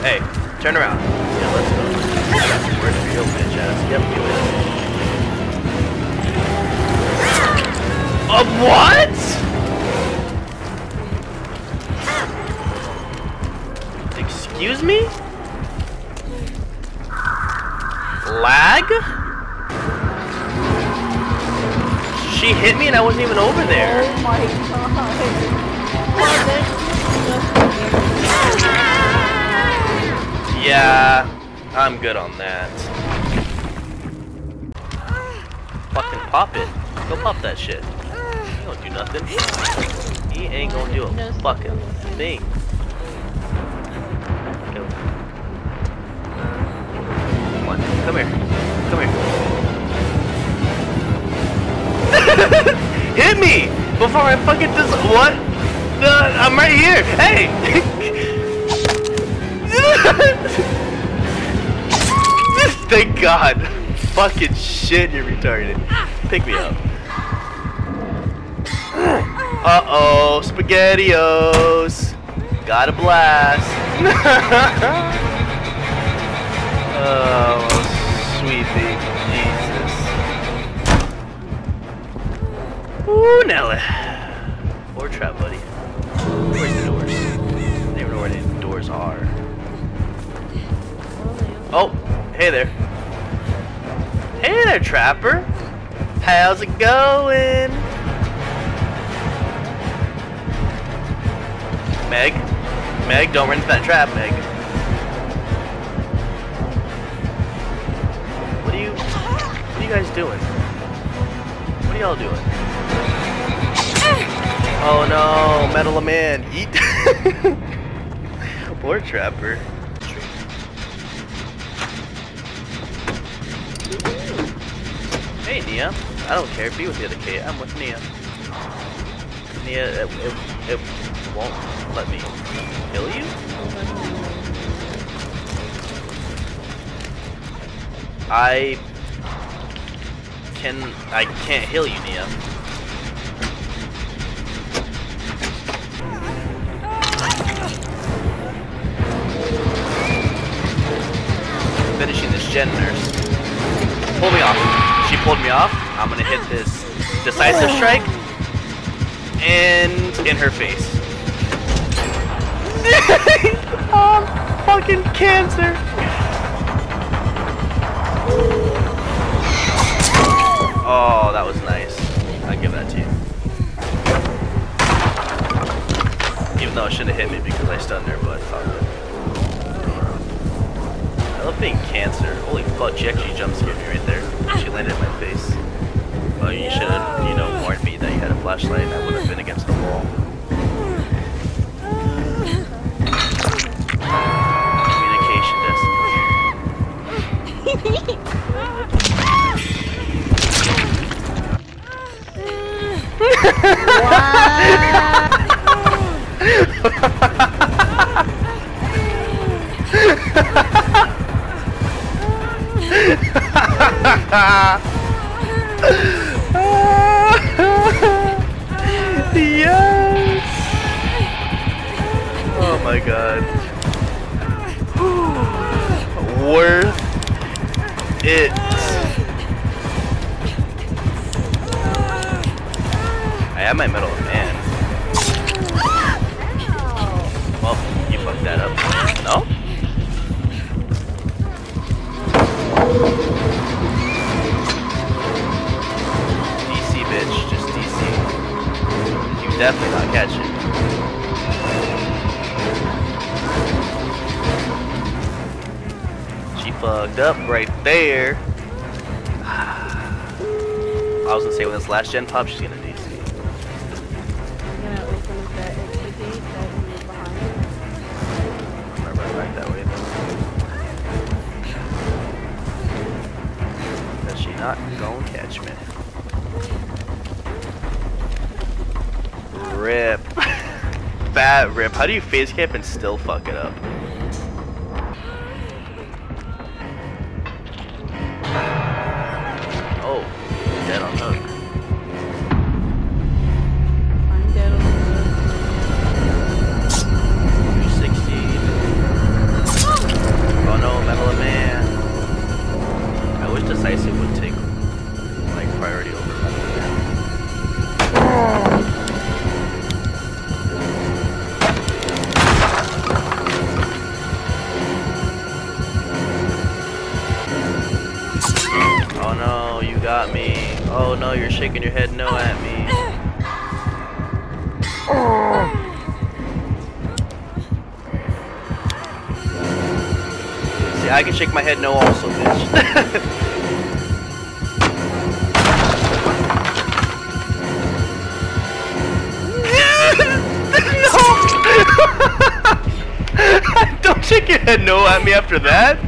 Hey, turn around. Yeah, let's go. Where's your real bitch ass? Yep, you is. Uh, what? Excuse me? Lag? She hit me and I wasn't even over there. Oh my god. I'm good on that. Fucking pop it. Go pop that shit. He don't do nothing. He ain't gonna do a fucking thing. Go. Come on, come here. Come here. Hit me! Before I fucking dis- what? Uh, I'm right here! Hey! Thank God. Fucking shit, you're retarded. Pick me up. Uh-oh, SpaghettiOs. Got a blast. oh, sweet Jesus. Ooh, Nelly. Or trap, buddy. Where's the doors? I don't even know where the doors are. Oh, hey there. Hey there, Trapper. How's it going? Meg? Meg, don't run into that trap, Meg. What are you... What are you guys doing? What are y'all doing? Oh no, Mettle of Man. Yeet. Poor Trapper. Hey, Nea. I don't care. Be with the other kid. I'm with Nea. Nea, it, it, it won't let me kill you? I can... I can't heal you, Nea. Finishing this gen nurse. Pull me off. Pulled me off. I'm gonna hit this decisive strike. And in her face. oh, fucking cancer. Oh, that was nice. I give that to you. Even though it shouldn't have hit me because I stunned her, but fuck it. I love being cancer. Holy fuck, she actually jump scared me right there. She landed in my face. Well, you should have, you know, warned me that you had a flashlight and I would have been against the wall. Communication yes! Oh my god. Worth it. I have my medal in hand. Well, you fucked that up. No? Definitely not catching. She fucked up right there. I was gonna say when this last gen pop, she's gonna DC. Rip. Bad rip. How do you face camp and still fuck it up? Oh you got me. Oh no, you're shaking your head no at me. See, I can shake my head no also, bitch. Don't shake your head no at me after that.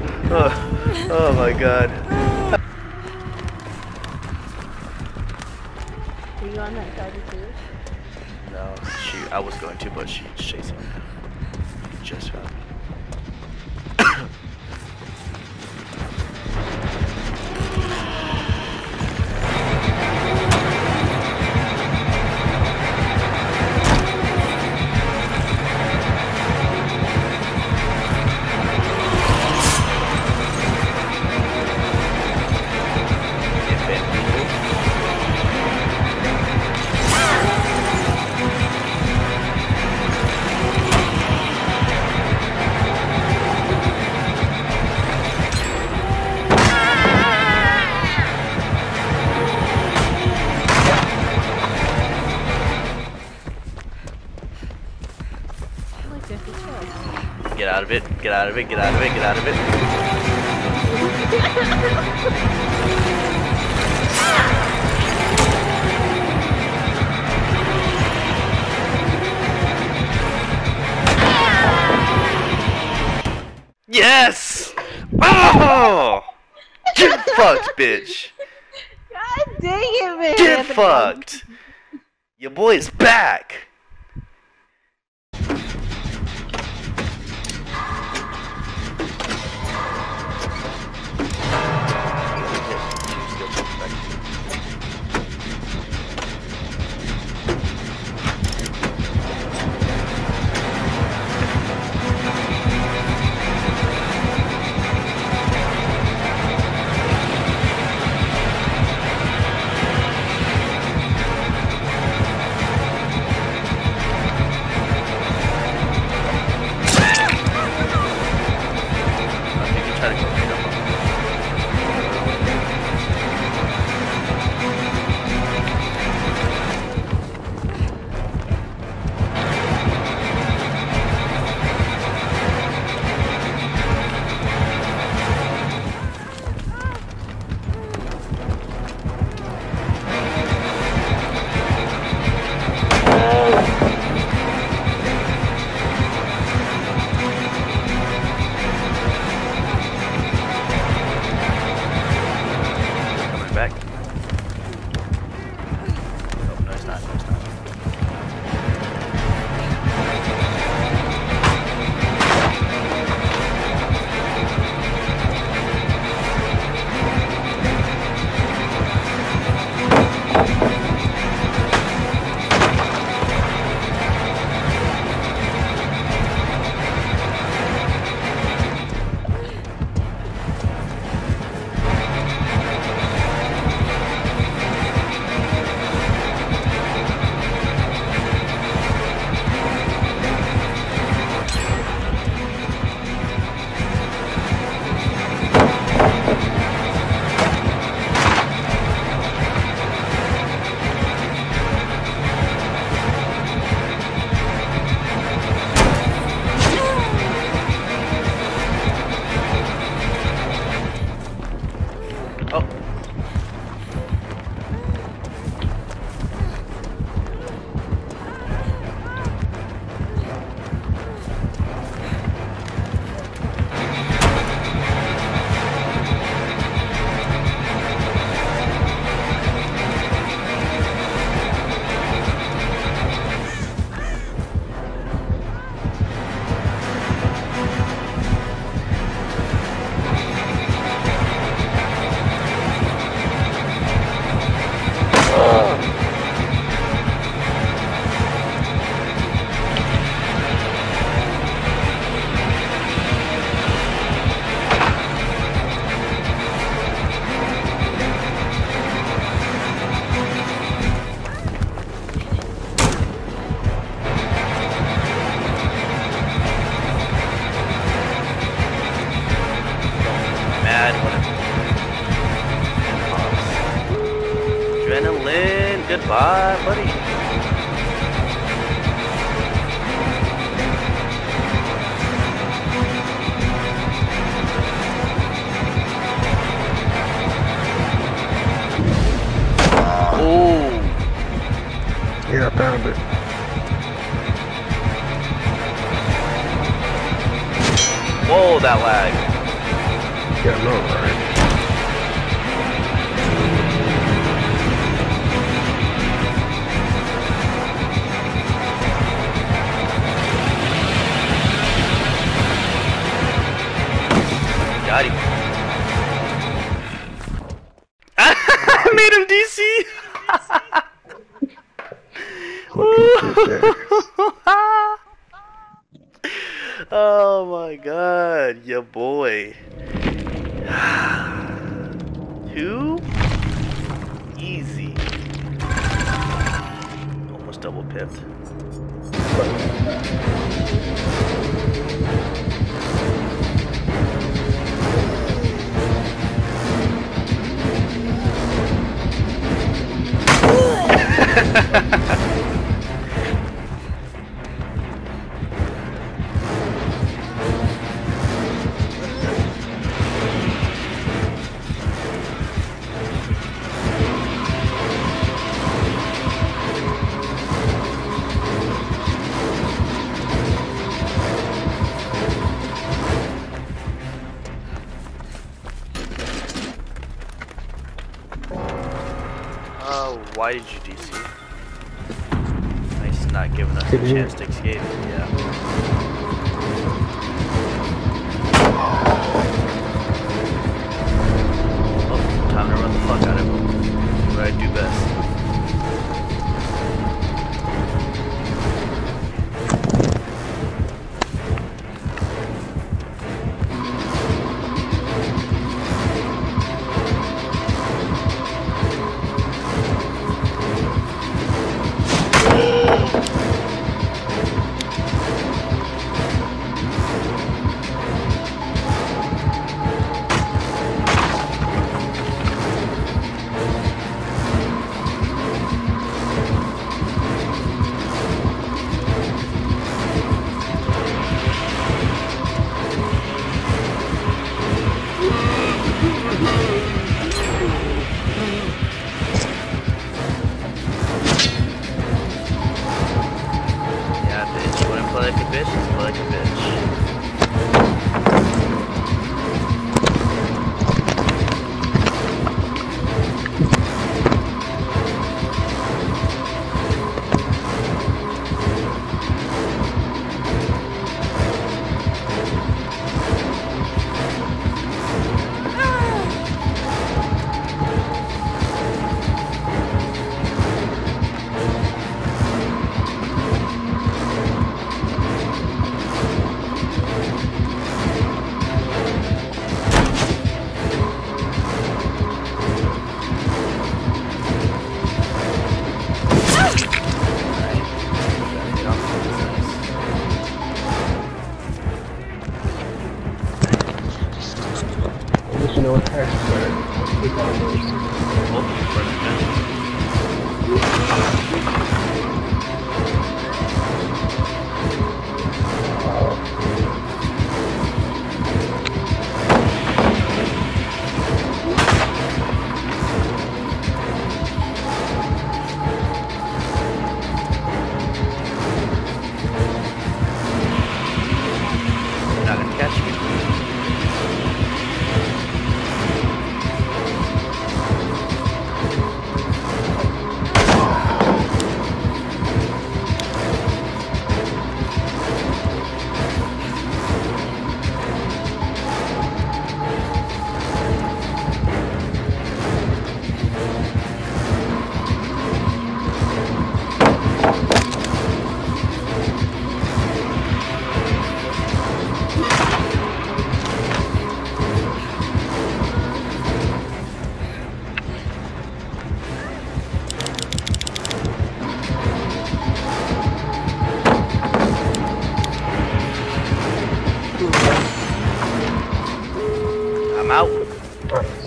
oh, oh my god. Are you on that side too? No, she. I was going to, but she's chasing me. Just found out of it, get out of it, get out of it. Yes! Oh! Get fucked, bitch! God dang it, man! Get fucked! Your boy's back! It. Whoa, that lag. Yeah, I oh my god, ya boy. Two? Easy. Almost double pipped. Why did you DC? Nice not giving us a chance to escape. Right.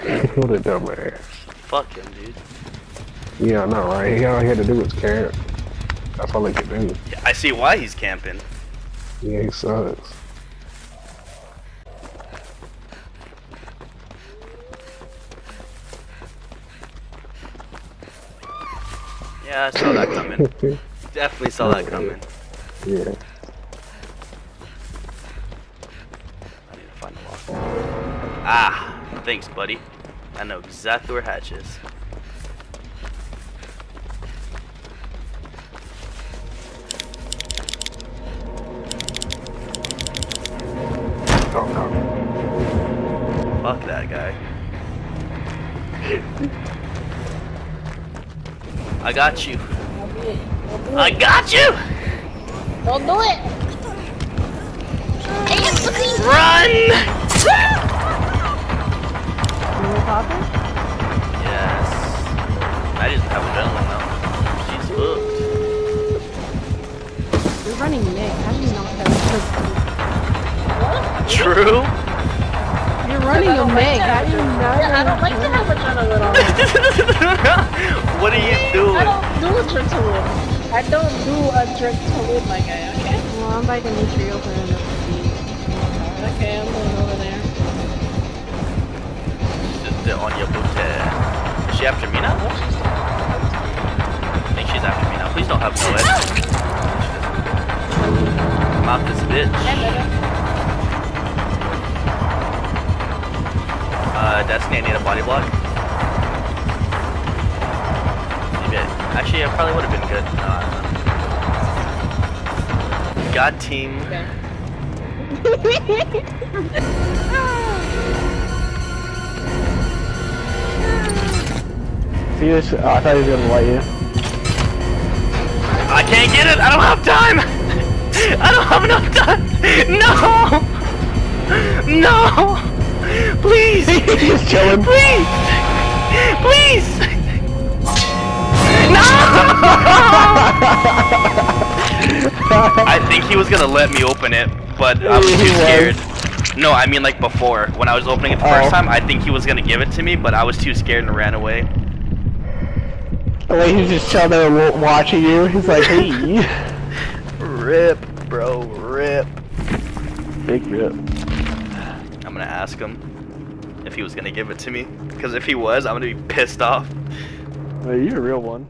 What a dumbass. Fuck him, dude. Yeah, I know, right? He all he had to do was camp. That's all he could do. Yeah, I see why he's camping. Yeah, he sucks. Yeah, I saw that coming. Definitely saw that coming. yeah. Thanks, buddy. I know exactly where Hatch is. Fuck that guy. I got you. Don't do. Don't do I got you! Don't do it. Run! You were popping? Yes. I just have adrenaline now. She's hooked. You're running Nick. How do you not have What? True? You're running a Meg. How do you not Yeah, I don't like to have adrenaline on. what are you I don't do a trick to win. I don't do a trick to win, my guy, okay? Well, I'm by Dimitri opening up the seat. Okay, I'm Uh, on your booty. Is she after me now? I think she's after me now. Please don't have no. Come out this bitch. Uh, Destiny, I need a body block. Maybe I, actually, it probably would have been good. No, I don't know. God team. Okay. See this? Oh, I thought he was gonna light you. I can't get it. I don't have time. I don't have enough time. No. No. Please. Just chilling. Please. Please. No. I think he was gonna let me open it, but I was too scared. No, I mean like before. When I was opening it the first Oh. time, I think he was gonna give it to me, but I was too scared and ran away. The way he's just chilling there wa- watching you, he's like, hey. Rip, bro, rip. Big rip. I'm gonna ask him if he was gonna give it to me. Because if he was, I'm gonna be pissed off. Well, you're a real one.